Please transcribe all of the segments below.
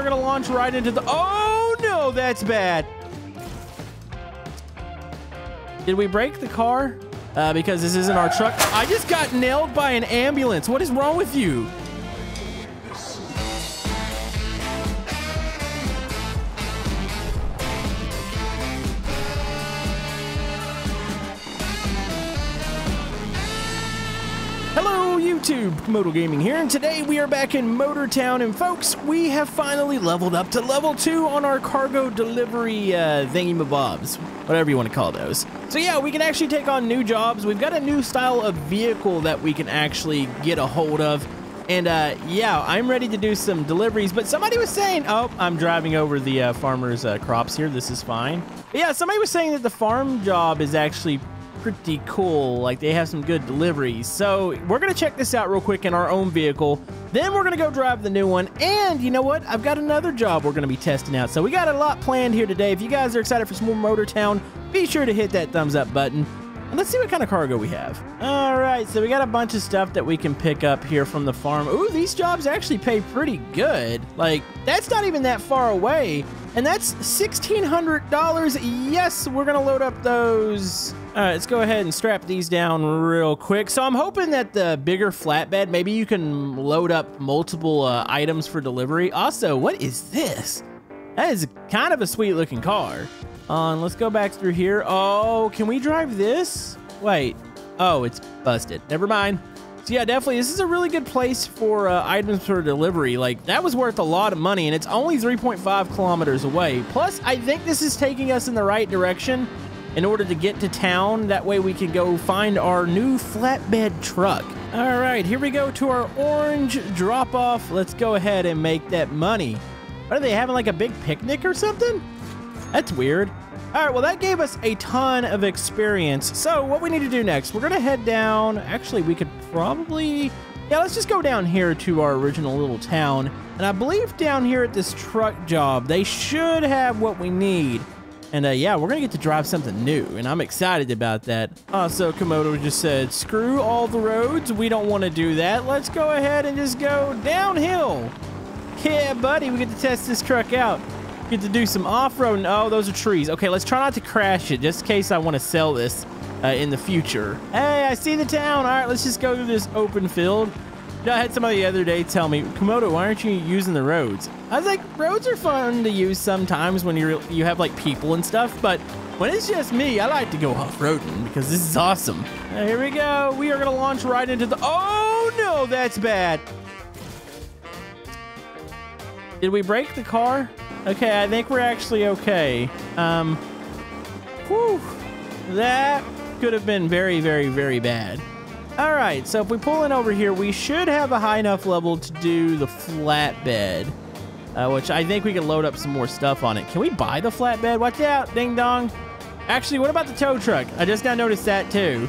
are going to launch right into the... Oh, no, that's bad. Did we break the car? Uh, because this isn't our truck. I just got nailed by an ambulance. What is wrong with you? YouTube, Camodo Gaming here, and today we are back in Motor Town, and folks, we have finally leveled up to level 2 on our cargo delivery uh, thingy-mabobs, whatever you want to call those. So yeah, we can actually take on new jobs, we've got a new style of vehicle that we can actually get a hold of, and uh, yeah, I'm ready to do some deliveries, but somebody was saying, oh, I'm driving over the uh, farmer's uh, crops here, this is fine. But yeah, somebody was saying that the farm job is actually pretty cool. Like they have some good deliveries. So we're gonna check this out real quick in our own vehicle. Then we're gonna go drive the new one. And you know what? I've got another job we're gonna be testing out. So we got a lot planned here today. If you guys are excited for some more Motor Town, be sure to hit that thumbs up button. And let's see what kind of cargo we have. All right, so we got a bunch of stuff that we can pick up here from the farm. Ooh, these jobs actually pay pretty good. Like, that's not even that far away. And that's $1,600. Yes, we're going to load up those. All right, let's go ahead and strap these down real quick. So I'm hoping that the bigger flatbed, maybe you can load up multiple uh, items for delivery. Also, what is this? That is kind of a sweet looking car. On, let's go back through here. Oh, can we drive this? Wait. Oh, it's busted. Never mind. So yeah, definitely, this is a really good place for uh, items for delivery. Like, that was worth a lot of money, and it's only 3.5 kilometers away. Plus, I think this is taking us in the right direction in order to get to town. That way we can go find our new flatbed truck. All right, here we go to our orange drop-off. Let's go ahead and make that money. What, are they having like a big picnic or something? That's weird. All right, well, that gave us a ton of experience. So what we need to do next, we're going to head down. Actually, we could probably... Yeah, let's just go down here to our original little town. And I believe down here at this truck job, they should have what we need. And uh, yeah, we're going to get to drive something new, and I'm excited about that. Also, Camodo just said, screw all the roads. We don't want to do that. Let's go ahead and just go downhill. Yeah, buddy, we get to test this truck out. Get to do some off-roading. Oh, those are trees. Okay, let's try not to crash it, just in case I want to sell this uh, in the future. Hey, I see the town. All right, let's just go through this open field. You know, I had somebody the other day tell me, Camodo, why aren't you using the roads? I was like, roads are fun to use sometimes when you're you have like people and stuff, but when it's just me, I like to go off-roading because this is awesome. Uh, here we go. We are gonna launch right into the. Oh no, that's bad. Did we break the car? Okay, I think we're actually okay. Um, whew, that could have been very, very, very bad. All right, so if we pull in over here, we should have a high enough level to do the flatbed, uh, which I think we can load up some more stuff on it. Can we buy the flatbed? Watch out, ding dong. Actually, what about the tow truck? I just now noticed that too.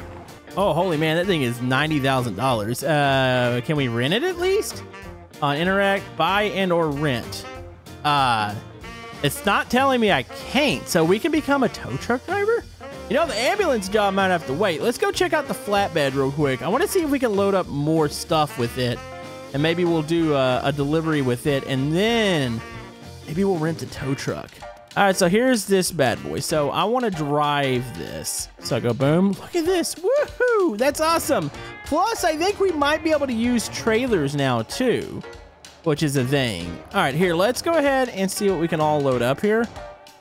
Oh, holy man, that thing is $90,000. Uh, can we rent it at least? On interact, buy and or rent. Uh, it's not telling me I can't, so we can become a tow truck driver? You know, the ambulance job might have to wait. Let's go check out the flatbed real quick. I want to see if we can load up more stuff with it. And maybe we'll do a, a delivery with it. And then maybe we'll rent a tow truck. All right, so here's this bad boy. So I want to drive this. So I go boom. Look at this. Woohoo! That's awesome. Plus, I think we might be able to use trailers now too, which is a thing. All right, here, let's go ahead and see what we can all load up here.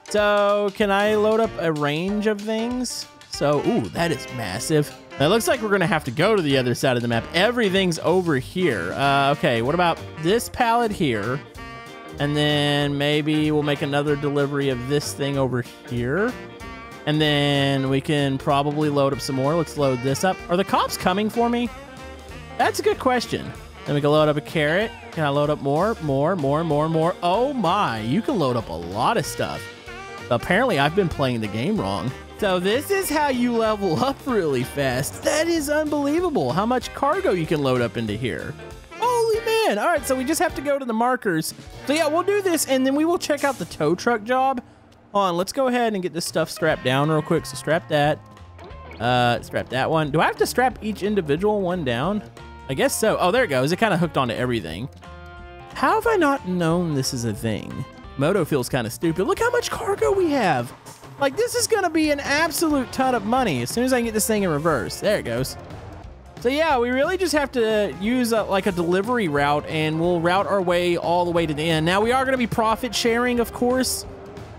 So can I load up a range of things? So, ooh, that is massive. It looks like we're going to have to go to the other side of the map. Everything's over here. Uh, okay, what about this pallet here? And then maybe we'll make another delivery of this thing over here. And then we can probably load up some more. Let's load this up. Are the cops coming for me? That's a good question. Then we can load up a carrot. Can I load up more? More, more, more, more. Oh my, you can load up a lot of stuff. Apparently, I've been playing the game wrong. So this is how you level up really fast. That is unbelievable how much cargo you can load up into here. Holy man. All right, so we just have to go to the markers. So yeah, we'll do this and then we will check out the tow truck job. On, let's go ahead and get this stuff strapped down real quick. So strap that. Uh, strap that one. Do I have to strap each individual one down? I guess so. Oh, there it goes. It kind of hooked onto everything. How have I not known this is a thing? Moto feels kind of stupid. Look how much cargo we have. Like, this is going to be an absolute ton of money as soon as I get this thing in reverse. There it goes. So yeah, we really just have to use a, like a delivery route and we'll route our way all the way to the end. Now we are going to be profit sharing, of course,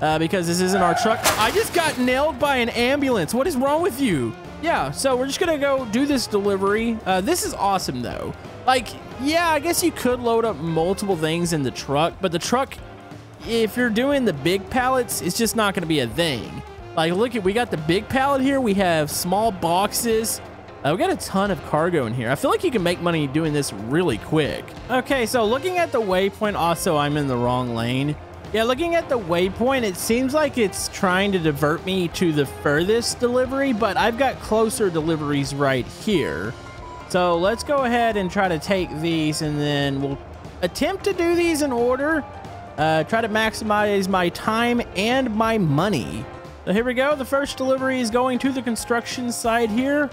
uh, because this isn't our truck. I just got nailed by an ambulance. What is wrong with you? Yeah, so we're just going to go do this delivery. Uh, this is awesome though. Like, yeah, I guess you could load up multiple things in the truck, but the truck, if you're doing the big pallets, it's just not going to be a thing. Like, look at, we got the big pallet here. We have small boxes. Uh, we got a ton of cargo in here. I feel like you can make money doing this really quick. Okay, so looking at the waypoint, also I'm in the wrong lane. Yeah, looking at the waypoint, it seems like it's trying to divert me to the furthest delivery, but I've got closer deliveries right here. So let's go ahead and try to take these and then we'll attempt to do these in order. Uh, try to maximize my time and my money. So here we go. The first delivery is going to the construction site here.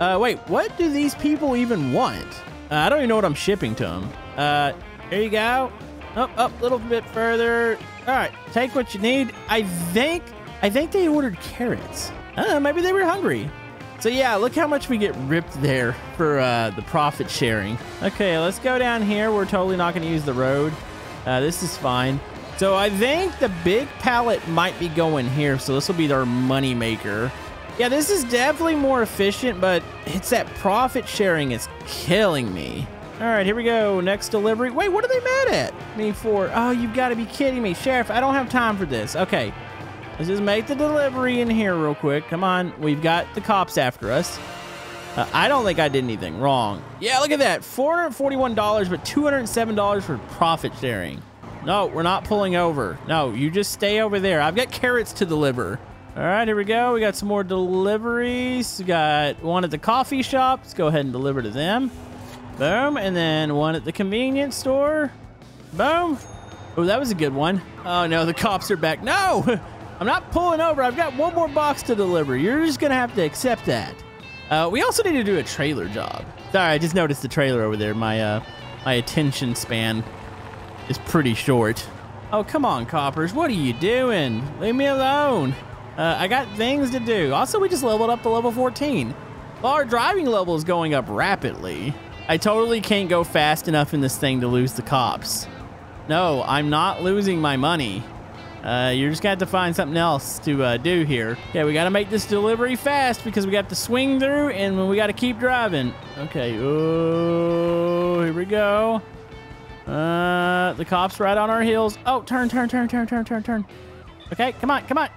Uh, wait, what do these people even want? Uh, I don't even know what I'm shipping to them. Uh, here you go. Up, up a little bit further. All right, take what you need. I think, I think they ordered carrots. I don't know, maybe they were hungry. So yeah, look how much we get ripped there for uh, the profit sharing. Okay, let's go down here. We're totally not going to use the road. Uh, this is fine. So I think the big pallet might be going here. So this will be our money maker. Yeah, this is definitely more efficient, but it's that profit sharing is killing me. All right, here we go. Next delivery. Wait, what are they mad at me for? Oh, you've got to be kidding me. Sheriff, I don't have time for this. Okay, let's just make the delivery in here real quick. Come on. We've got the cops after us. Uh, I don't think I did anything wrong. Yeah, look at that. $441, but $207 for profit sharing. No, we're not pulling over. No, you just stay over there. I've got carrots to deliver. All right, here we go. We got some more deliveries. We got one at the coffee shop. Let's go ahead and deliver to them. Boom. And then one at the convenience store. Boom. Oh, that was a good one. Oh, no, the cops are back. No, I'm not pulling over. I've got one more box to deliver. You're just going to have to accept that. Uh, we also need to do a trailer job. Sorry, I just noticed the trailer over there. My, uh, my attention span is pretty short. Oh, come on, coppers. What are you doing? Leave me alone. Uh, I got things to do. Also, we just leveled up to level 14. Well, our driving level is going up rapidly. I totally can't go fast enough in this thing to lose the cops. No, I'm not losing my money. Uh, you're just to have to find something else to uh, do here. Yeah, we got to make this delivery fast because we got to swing through and we got to keep driving. Okay. Oh, here we go. Uh, the cops right on our heels. Oh, turn, turn, turn, turn, turn, turn, turn. Okay, come on, come on.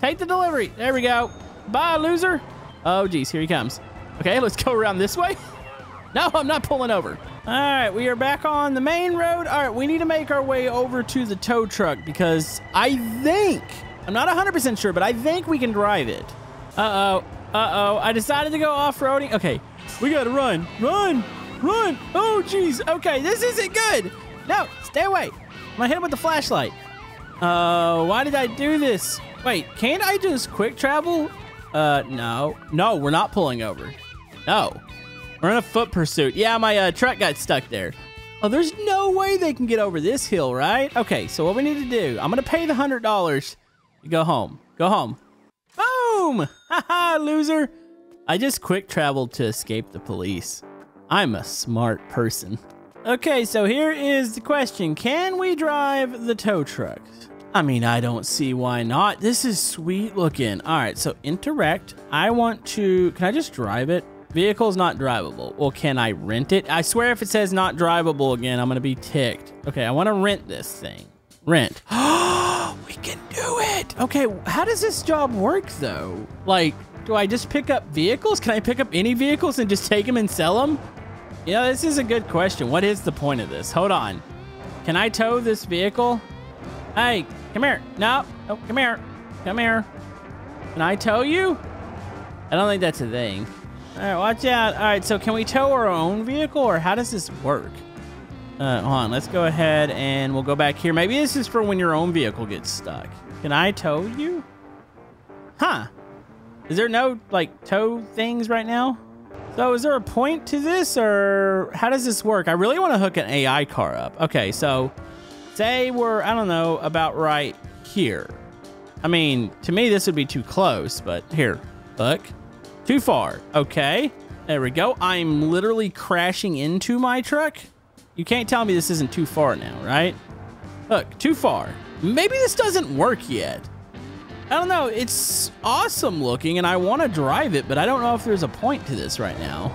Take the delivery. There we go. Bye, loser. Oh, geez, here he comes. Okay, let's go around this way. No, I'm not pulling over. All right, we are back on the main road. All right, we need to make our way over to the tow truck because I think, I'm not 100% sure, but I think we can drive it. Uh-oh, uh-oh. I decided to go off-roading. Okay, we gotta run, run, run. Oh, jeez, Okay, this isn't good. No, stay away. I'm gonna hit him with the flashlight. Uh, why did I do this? Wait, can't I just quick travel? Uh, no. No, we're not pulling over. No. We're in a foot pursuit. Yeah, my uh, truck got stuck there. Oh, there's no way they can get over this hill, right? Okay, so what we need to do, I'm going to pay the $100. Go home. Go home. Boom! Haha, loser. I just quick traveled to escape the police. I'm a smart person. Okay, so here is the question. Can we drive the tow truck? I mean, I don't see why not. This is sweet looking. All right, so interact. I want to, can I just drive it? Vehicle's not drivable. Well, can I rent it? I swear if it says not drivable again, I'm gonna be ticked. Okay, I wanna rent this thing. Rent. we can do it. Okay, how does this job work though? Like, do I just pick up vehicles? Can I pick up any vehicles and just take them and sell them? You know, this is a good question. What is the point of this? Hold on. Can I tow this vehicle? Hey, come here. No, no, come here. Come here. Can I tow you? I don't think that's a thing. All right, watch out. All right, so can we tow our own vehicle or how does this work? Uh, hold on, let's go ahead and we'll go back here. Maybe this is for when your own vehicle gets stuck. Can I tow you? Huh. Is there no, like, tow things right now? So is there a point to this or how does this work? I really want to hook an AI car up. Okay, so say we're, I don't know, about right here. I mean, to me, this would be too close, but here, look. Too far. Okay, there we go. I'm literally crashing into my truck. You can't tell me this isn't too far now, right? Look, too far. Maybe this doesn't work yet. I don't know. It's awesome looking, and I want to drive it, but I don't know if there's a point to this right now.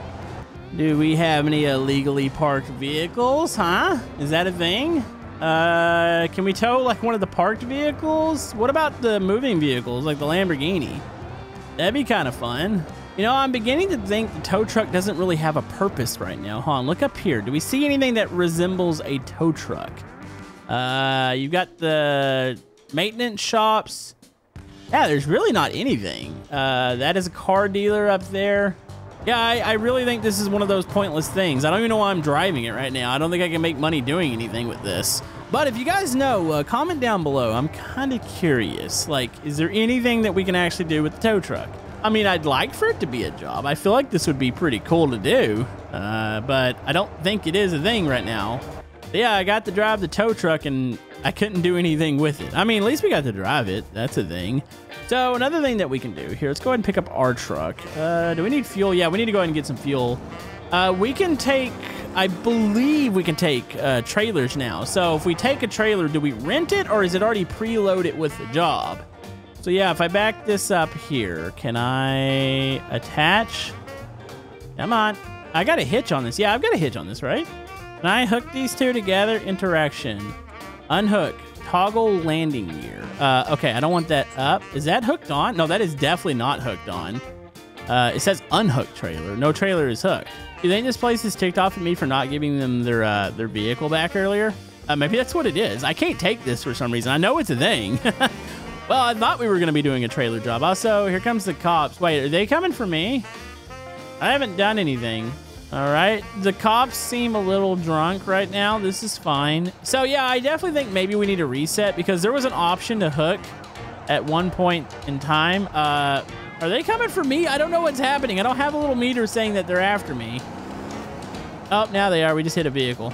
Do we have any illegally parked vehicles, huh? Is that a thing? Uh, can we tow, like, one of the parked vehicles? What about the moving vehicles, like the Lamborghini? That'd be kind of fun. You know, I'm beginning to think the tow truck doesn't really have a purpose right now. Hold on, look up here. Do we see anything that resembles a tow truck? Uh, you've got the maintenance shops. Yeah, there's really not anything. Uh, that is a car dealer up there. Yeah, I, I, really think this is one of those pointless things. I don't even know why I'm driving it right now. I don't think I can make money doing anything with this. But if you guys know, uh, comment down below. I'm kind of curious. Like, is there anything that we can actually do with the tow truck? I mean, I'd like for it to be a job. I feel like this would be pretty cool to do. Uh, but I don't think it is a thing right now. But yeah, I got to drive the tow truck and I couldn't do anything with it. I mean, at least we got to drive it. That's a thing. So another thing that we can do here, let's go ahead and pick up our truck. Uh, do we need fuel? Yeah, we need to go ahead and get some fuel. Uh, we can take, I believe we can take uh, trailers now. So if we take a trailer, do we rent it or is it already preloaded with the job? So yeah, if I back this up here, can I attach? Come on. I got a hitch on this. Yeah, I've got a hitch on this, right? Can I hook these two together? Interaction. Unhook. Toggle landing gear. Uh, okay, I don't want that up. Is that hooked on? No, that is definitely not hooked on. Uh, it says unhooked trailer. No trailer is hooked. Do you think this place is ticked off at me for not giving them their uh, their vehicle back earlier? Uh, maybe that's what it is. I can't take this for some reason. I know it's a thing. well, I thought we were going to be doing a trailer job. Also, here comes the cops. Wait, are they coming for me? I haven't done anything. All right. The cops seem a little drunk right now. This is fine. So, yeah, I definitely think maybe we need to reset because there was an option to hook at one point in time. Uh, are they coming for me? I don't know what's happening. I don't have a little meter saying that they're after me. Oh, now they are. We just hit a vehicle.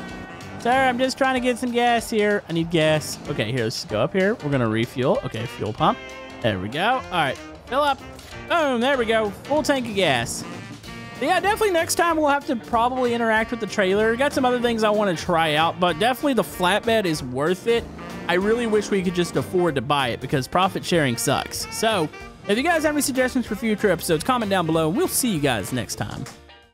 Sir, I'm just trying to get some gas here. I need gas. Okay, here, let's go up here. We're going to refuel. Okay, fuel pump. There we go. All right, fill up. Boom, there we go. Full tank of gas yeah, definitely next time we'll have to probably interact with the trailer. Got some other things I want to try out, but definitely the flatbed is worth it. I really wish we could just afford to buy it because profit sharing sucks. So, if you guys have any suggestions for future episodes, comment down below, we'll see you guys next time.